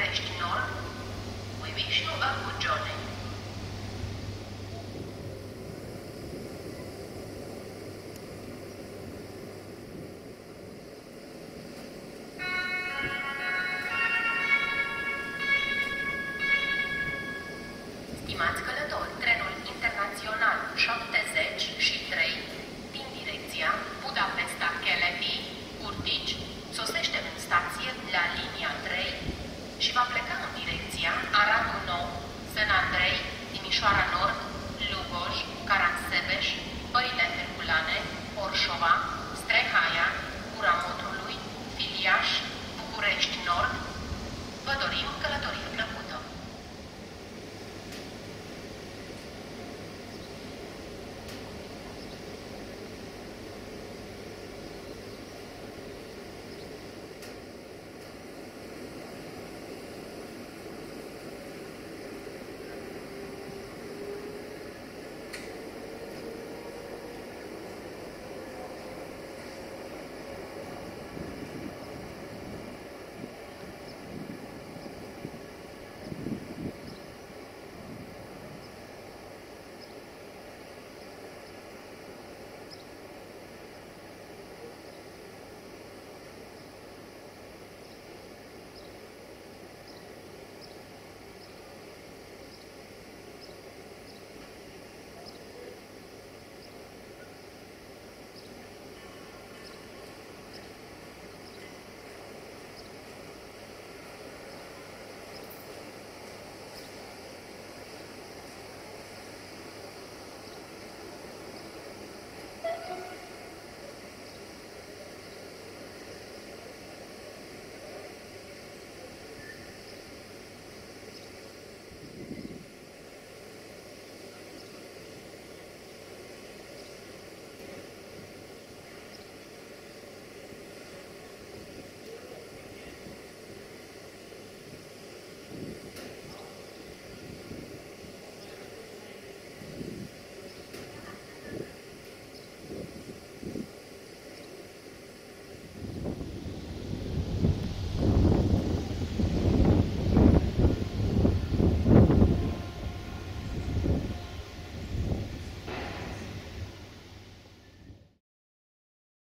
București Nord, Uivișnu Arbugione. Stimați călători, trenul va pleca în direcția Aradul Nou, Sân Andrei, Timișoara Nord, Lugoj, Caransebeș,